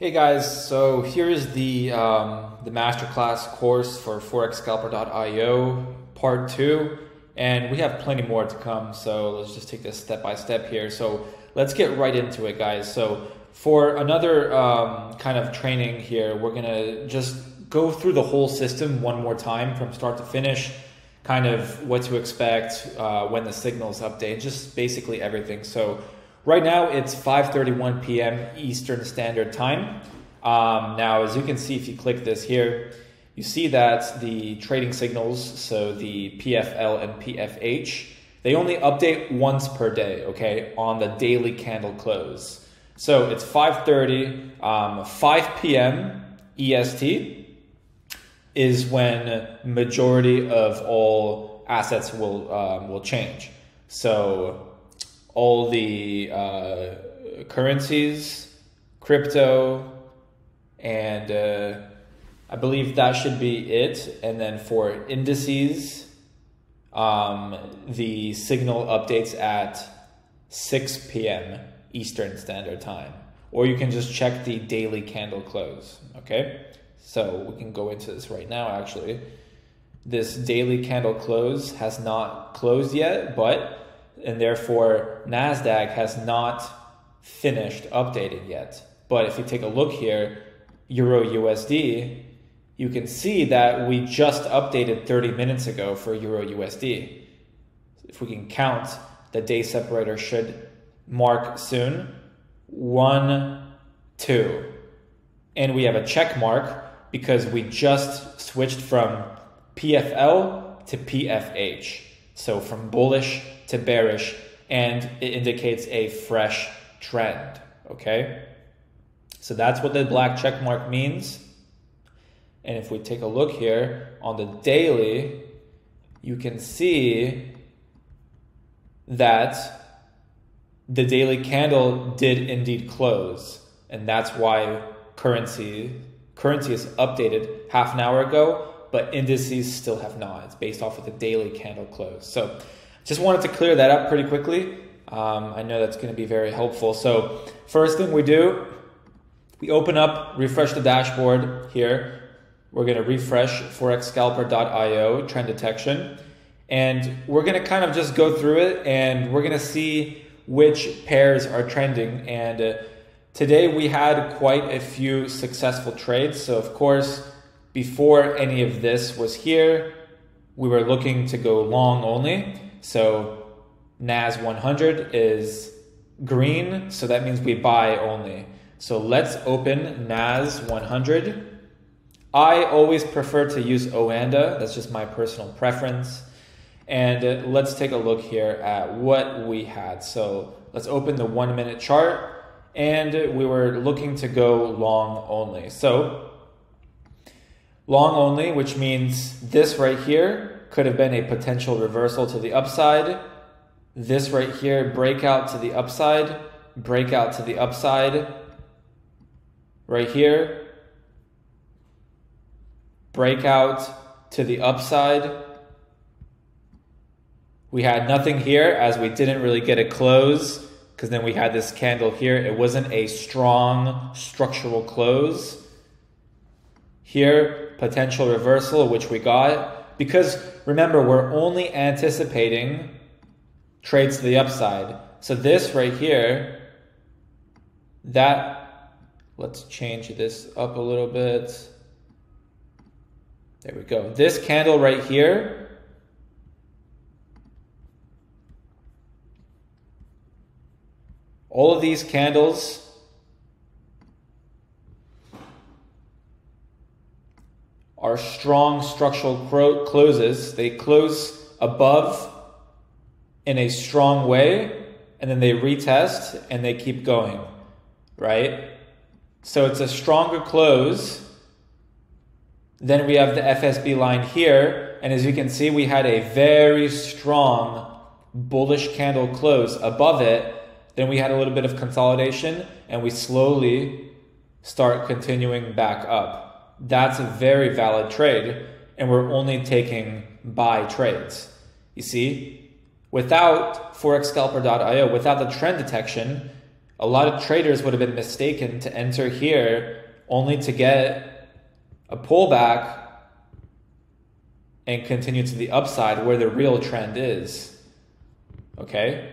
Hey guys, so here is the um, the masterclass course for forexscalper.io part two, and we have plenty more to come. So let's just take this step by step here. So let's get right into it, guys. So for another um, kind of training here, we're gonna just go through the whole system one more time from start to finish, kind of what to expect uh, when the signals update, just basically everything. So Right now it's 5:31 p.m. Eastern Standard Time. Um, now, as you can see, if you click this here, you see that the trading signals, so the PFL and PFH, they only update once per day. Okay, on the daily candle close. So it's 5:30, um, 5 p.m. EST is when majority of all assets will um, will change. So all the uh, currencies, crypto, and uh, I believe that should be it. And then for indices, um, the signal updates at 6 p.m. Eastern Standard Time. Or you can just check the daily candle close. Okay, so we can go into this right now actually. This daily candle close has not closed yet, but and therefore NASDAQ has not finished updating yet. But if you take a look here, Euro USD, you can see that we just updated 30 minutes ago for Euro USD. If we can count, the day separator should mark soon. One, two. And we have a check mark because we just switched from PFL to PFH. So from bullish to bearish, and it indicates a fresh trend. Okay? So that's what the black check mark means. And if we take a look here on the daily, you can see that the daily candle did indeed close. And that's why currency currency is updated half an hour ago, but indices still have not. It's based off of the daily candle close. So just wanted to clear that up pretty quickly. Um, I know that's going to be very helpful. So first thing we do, we open up, refresh the dashboard here. We're going to refresh forexscalper.io trend detection. And we're going to kind of just go through it and we're going to see which pairs are trending. And uh, today we had quite a few successful trades. So, of course, before any of this was here, we were looking to go long only. So NAS 100 is green, so that means we buy only. So let's open NAS 100. I always prefer to use Oanda, that's just my personal preference. And uh, let's take a look here at what we had. So let's open the one minute chart and we were looking to go long only. So long only, which means this right here could have been a potential reversal to the upside. This right here, breakout to the upside, breakout to the upside. Right here, breakout to the upside. We had nothing here as we didn't really get a close because then we had this candle here. It wasn't a strong structural close. Here, potential reversal, which we got. Because remember, we're only anticipating trades to the upside. So this right here, that, let's change this up a little bit. There we go. This candle right here, all of these candles are strong structural closes. They close above in a strong way, and then they retest and they keep going, right? So it's a stronger close. Then we have the FSB line here, and as you can see, we had a very strong bullish candle close above it. Then we had a little bit of consolidation, and we slowly start continuing back up that's a very valid trade, and we're only taking buy trades. You see, without forexscalper.io, without the trend detection, A lot of traders would have been mistaken to enter here only to get a pullback and continue to the upside where the real trend is. Okay?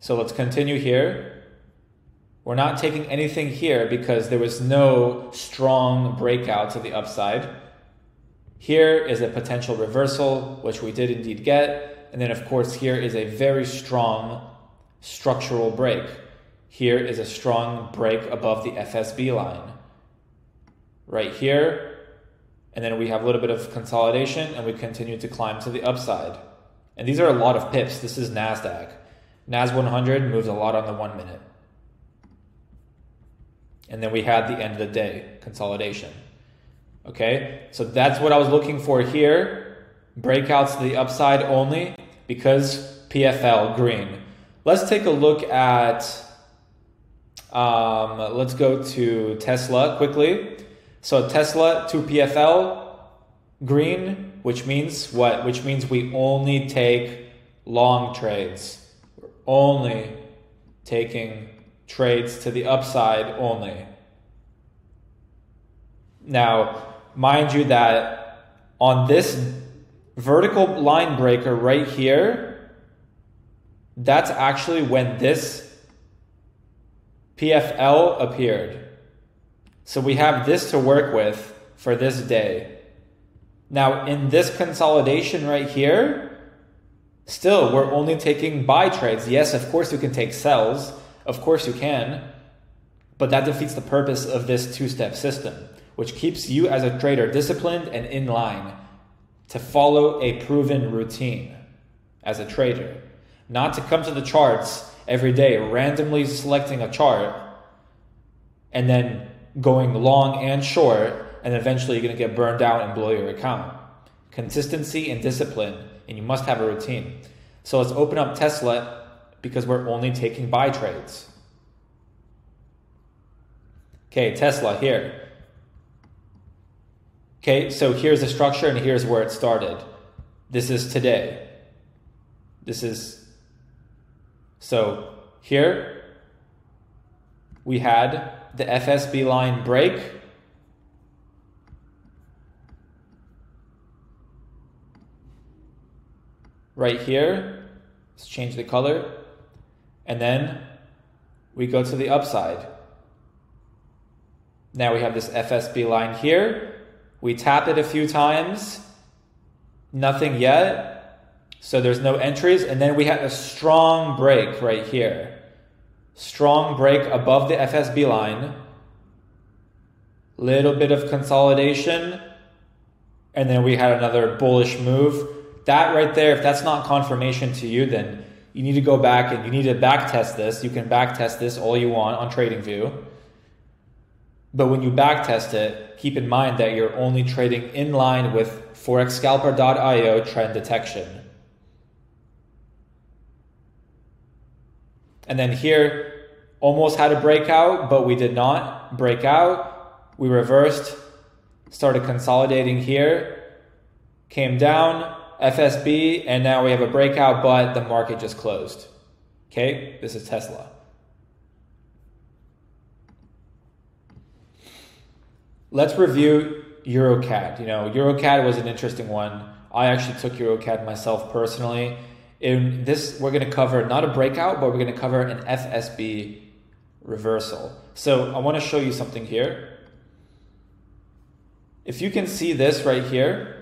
So let's continue here. We're not taking anything here because there was no strong breakout to the upside. Here is a potential reversal, which we did indeed get. And then, of course, here is a very strong structural break. Here is a strong break above the FSB line. Right here, and then we have a little bit of consolidation and we continue to climb to the upside. And these are a lot of pips. This is NASDAQ. NAS 100 moves a lot on the one minute. And then we had the end of the day consolidation. Okay, so that's what I was looking for here. Breakouts to the upside only because PFL green. Let's take a look at, um, let's go to Tesla quickly. So Tesla to PFL green, which means what? Which means we only take long trades. We're only taking trades to the upside only. Now, mind you that on this vertical line breaker right here, that's actually when this PFL appeared. So we have this to work with for this day. Now, in this consolidation right here, still we're only taking buy trades. Yes, of course you can take sells. Of course you can. But that defeats the purpose of this two step system, which keeps you as a trader disciplined and in line to follow a proven routine as a trader. Not to come to the charts every day, randomly selecting a chart and then going long and short, and eventually you're going to get burned out and blow your account. Consistency and discipline, and you must have a routine. So let's open up Tesla because we're only taking buy trades. Okay, Tesla here. Okay, so here's the structure and here's where it started. This is today. This is, so here we had the FSB line break. Right here, let's change the color. And then we go to the upside. Now we have this FSB line here. We tap it a few times. Nothing yet. So there's no entries. And then we have a strong break right here strong break above the FSB line, little bit of consolidation, and then we had another bullish move. That right there, if that's not confirmation to you, then you need to go back and you need to back test this. You can back test this all you want on TradingView. But when you back test it, keep in mind that you're only trading in line with forexscalper.io trend detection. And then here, almost had a breakout, but we did not break out. We reversed, started consolidating here, came down, FSB, and now we have a breakout, but the market just closed. Okay, this is Tesla. Let's review EuroCAD. You know, EuroCAD was an interesting one. I actually took EuroCAD myself personally. In this, we're going to cover not a breakout, but we're going to cover an FSB reversal. So I want to show you something here. If you can see this right here,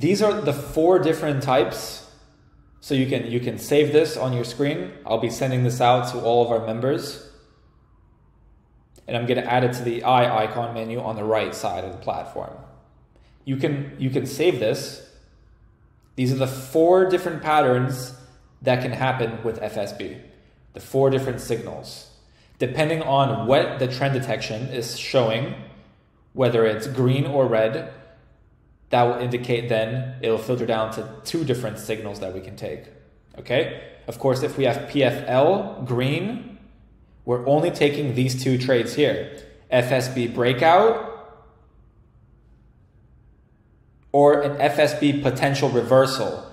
these are the four different types. So you can you can save this on your screen. I'll be sending this out to all of our members and I'm going to add it to the eye icon menu on the right side of the platform. You can, you can save this. These are the four different patterns that can happen with FSB, the four different signals. Depending on what the trend detection is showing, whether it's green or red, that will indicate then it'll filter down to two different signals that we can take. Okay? Of course, if we have PFL green, we're only taking these two trades here. FSB breakout or an FSB potential reversal.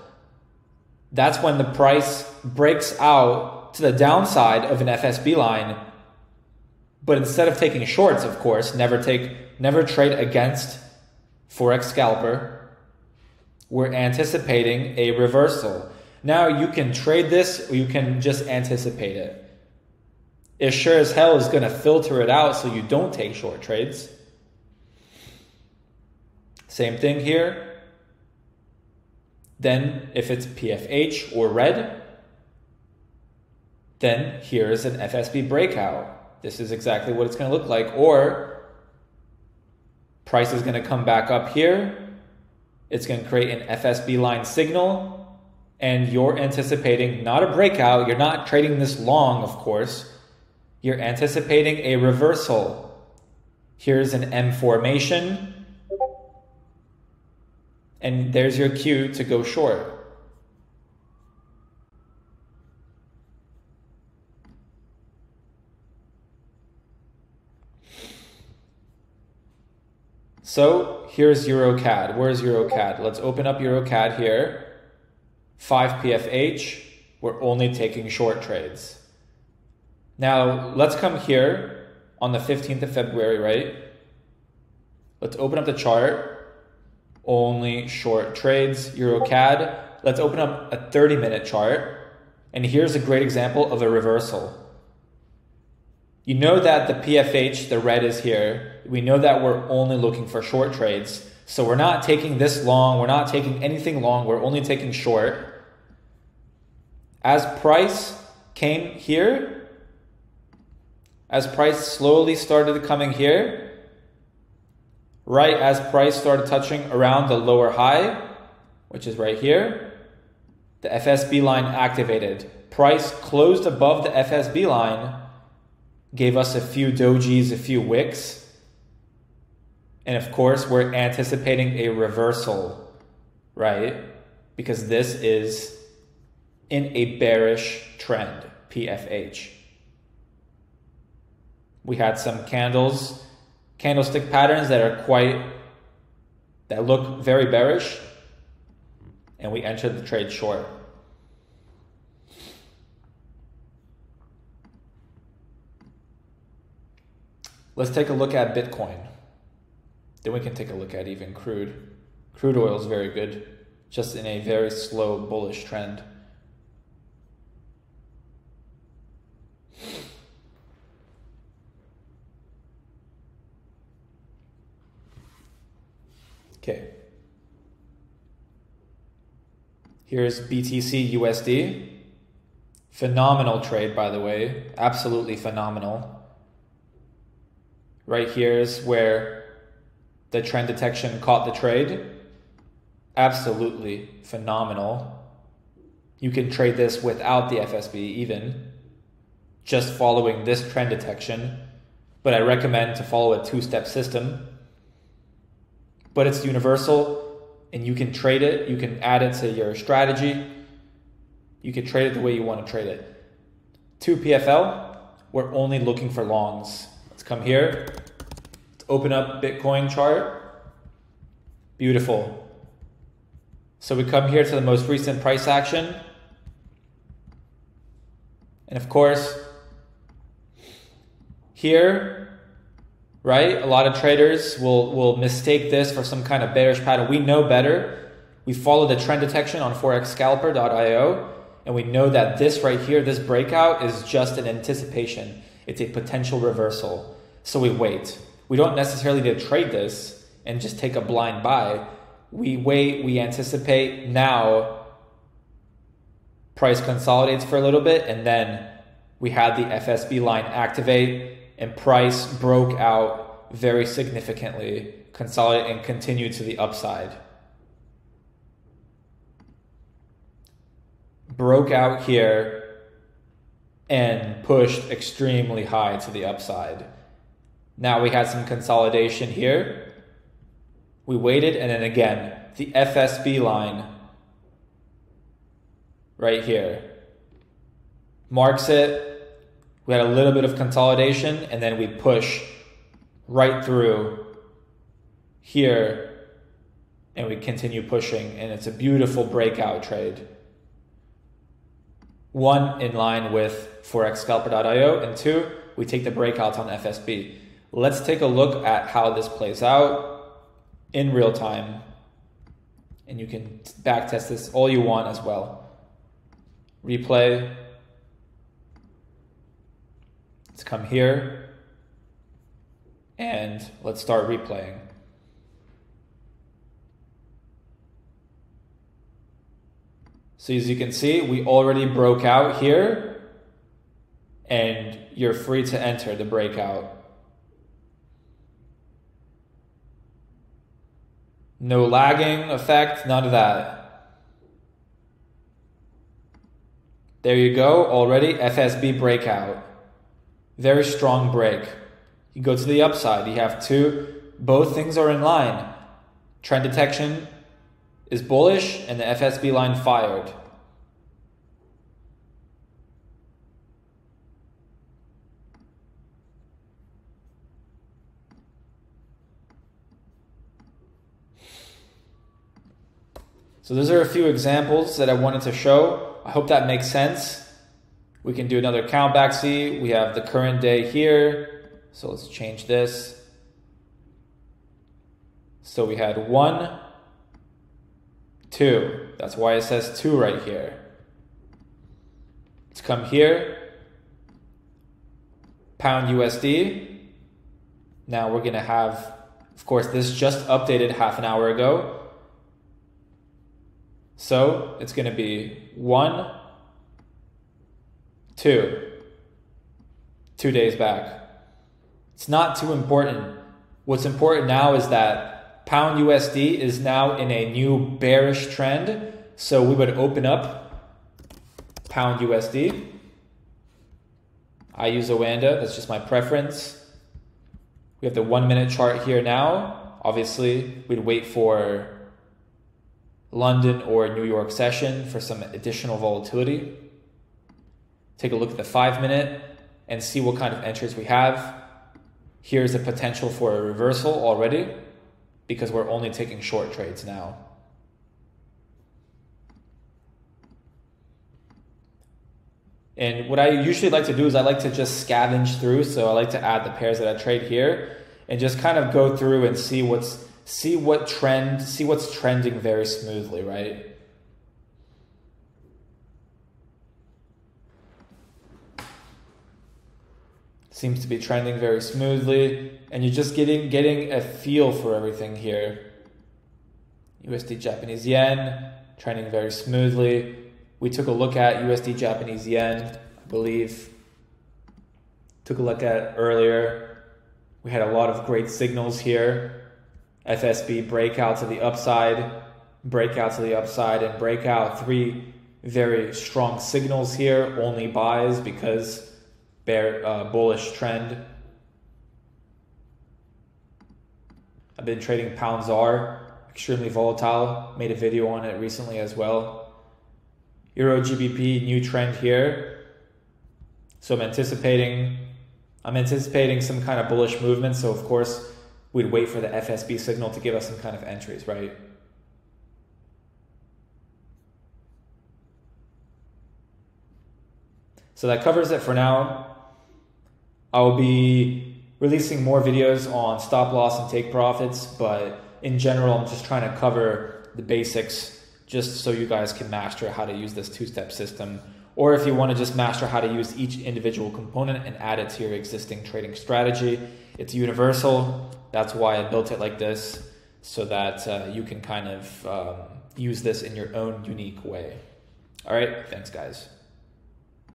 That's when the price breaks out to the downside of an FSB line. But instead of taking shorts, of course, never take never trade against Forex scalper. We're anticipating a reversal. Now you can trade this or you can just anticipate it. It sure as hell is going to filter it out so you don't take short trades. Same thing here. Then, if it's PFH or red, then here's an FSB breakout. This is exactly what it's going to look like. Or price is going to come back up here. It's going to create an FSB line signal. And you're anticipating not a breakout. You're not trading this long, of course. You're anticipating a reversal. Here's an M formation and there's your cue to go short. So here's EuroCAD. Where's EuroCAD? Let's open up EuroCAD here. 5 PFH. We're only taking short trades. Now let's come here on the 15th of February, right? Let's open up the chart only short trades, EuroCAD. Let's open up a 30 minute chart. And here's a great example of a reversal. You know that the PFH, the red is here. We know that we're only looking for short trades. So we're not taking this long. We're not taking anything long. We're only taking short. As price came here, as price slowly started coming here, right as price started touching around the lower high, which is right here, the FSB line activated. Price closed above the FSB line, gave us a few dojis, a few wicks. And of course, we're anticipating a reversal, right? Because this is in a bearish trend, PFH. We had some candles candlestick patterns that are quite that look very bearish and we entered the trade short. Let's take a look at Bitcoin. Then we can take a look at even crude. Crude oil is very good, just in a very slow bullish trend. Okay. Here's BTC USD. Phenomenal trade, by the way. Absolutely phenomenal. Right here is where the trend detection caught the trade. Absolutely phenomenal. You can trade this without the FSB, even just following this trend detection. But I recommend to follow a two step system but it's universal and you can trade it. You can add it to your strategy. You can trade it the way you want to trade it. 2 PFL, we're only looking for longs. Let's come here. Open up Bitcoin chart. Beautiful. So we come here to the most recent price action. And of course, here right? A lot of traders will, will mistake this for some kind of bearish pattern. We know better. We follow the trend detection on forexscalper.io, and we know that this right here, this breakout, is just an anticipation. It's a potential reversal. So we wait. We don't necessarily need to trade this and just take a blind buy. We wait, we anticipate. Now, price consolidates for a little bit, and then we had the FSB line activate and price broke out very significantly, consolidate and continued to the upside. Broke out here and pushed extremely high to the upside. Now we had some consolidation here. We waited, and then again, the FSB line right here marks it we had a little bit of consolidation and then we push right through here and we continue pushing, and it's a beautiful breakout trade. One, in line with forexscalper.io, and two, we take the breakout on FSB. Let's take a look at how this plays out in real time, and you can backtest this all you want as well. Replay. Let's come here, and let's start replaying. So as you can see, we already broke out here and you're free to enter the breakout. No mm-hmm. lagging effect, none of that. There you go, already FSB breakout. Very strong break. You go to the upside, you have two, both things are in line. Trend detection is bullish and the FSB line fired. So those are a few examples that I wanted to show. I hope that makes sense. We can do another count back see. We have the current day here. So let's change this. So we had one, two. That's why it says two right here. Let's come here. Pound USD. Now we're to have, of course, this just updated half an hour ago. So it's going to be one, two, two days back. It's not too important. What's important now is that pound USD is now in a new bearish trend. So we would open up pound USD. I use Oanda, that's just my preference. We have the one minute chart here now. Obviously, we'd wait for London or New York session for some additional volatility. Take a look at the five minute and see what kind of entries we have. Here's a potential for a reversal already because we're only taking short trades now. And what I usually like to do is I like to just scavenge through. So I like to add the pairs that I trade here and just kind of go through and see what's see what trend, see what's trending very smoothly, right? Seems to be trending very smoothly, and you're just getting getting a feel for everything here. USD Japanese yen trending very smoothly. We took a look at USD Japanese yen, I believe. Took a look at earlier. We had a lot of great signals here. FSB breakout to the upside, breakout to the upside, and breakout. Three very strong signals here. Only buys because bear uh, bullish trend. I've been trading pounds ZAR, extremely volatile. Made a video on it recently as well. Euro GBP new trend here. So I'm anticipating I'm anticipating some kind of bullish movement. So of course we'd wait for the FSB signal to give us some kind of entries, right? So that covers it for now. I'll be releasing more videos on stop loss and take profits, but in general, I'm just trying to cover the basics just so you guys can master how to use this two-step system. Or if you want to just master how to use each individual component and add it to your existing trading strategy, it's universal. That's why I built it like this so that uh, you can kind of um, use this in your own unique way. All right, thanks, guys.